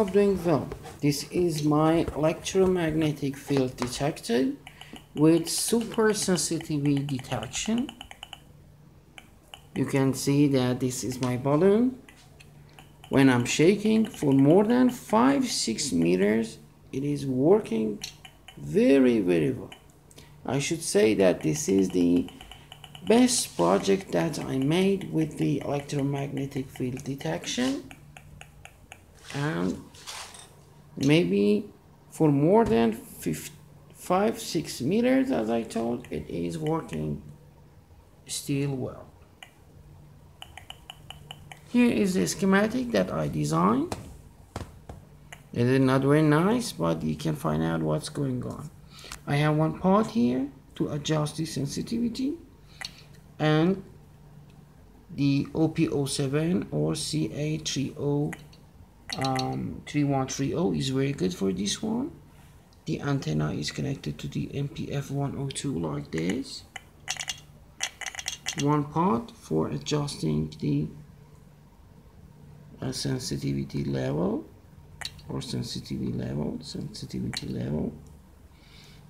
I'm doing well. This is my electromagnetic field detector with super sensitivity detection. You can see that this is my balloon. When I'm shaking for more than 5-6 meters, it is working very very well. I should say that this is the best project that I made with the electromagnetic field detection and maybe for more than five six meters as I told it is working still well. Here is the schematic that I designed. It is not very nice but you can find out what's going on. I have one part here to adjust the sensitivity and the OP07 or CA30 um, 3130 is very good for this one. The antenna is connected to the MPF 102 like this. One part for adjusting the uh, sensitivity level or sensitivity level sensitivity level.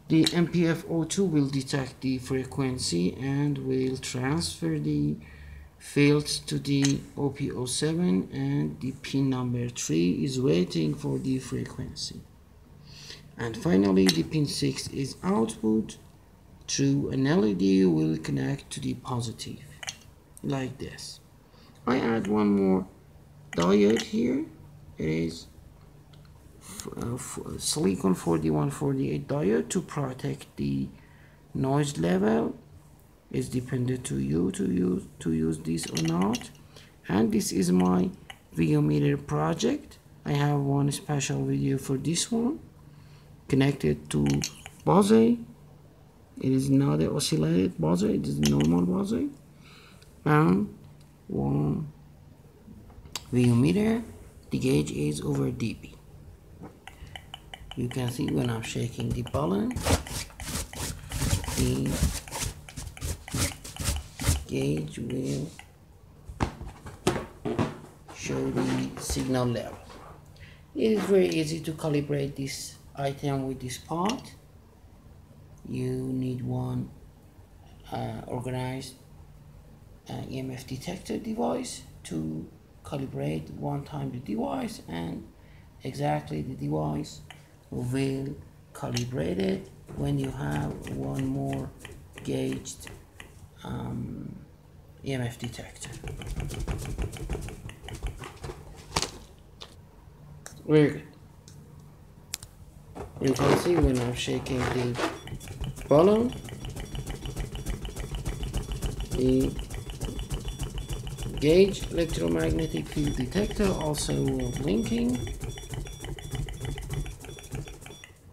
The MPF02 will detect the frequency and will transfer the fields to the OP07 and the pin number 3 is waiting for the frequency. And finally the pin 6 is output through an LED will connect to the positive like this. I add one more diode here. It is uh, silicon 4148 diode to protect the noise level is dependent to you to use to use this or not. And this is my VU meter project. I have one special video for this one connected to buzzer it is not an oscillated buzzer it is normal buzzer and one VU meter the gauge is over dB. You can see when I'm shaking the balloon the gauge will show the signal level. It is very easy to calibrate this item with this part. You need one uh, organized uh, EMF detector device to calibrate one time the device and exactly the device will calibrate it when you have one more gauged um, EMF detector. Good. You can see when I'm shaking the balloon, the gauge electromagnetic field detector also blinking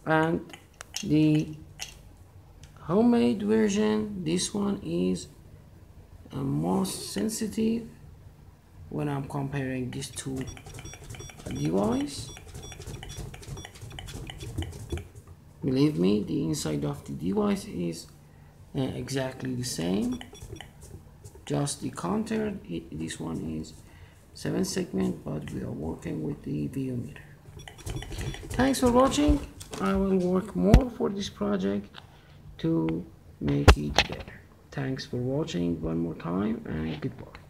and the homemade version this one is uh, most sensitive when I'm comparing these two device believe me the inside of the device is uh, exactly the same just the counter it, this one is 7 segment but we are working with the meter. thanks for watching I will work more for this project to make it better. Thanks for watching one more time and goodbye.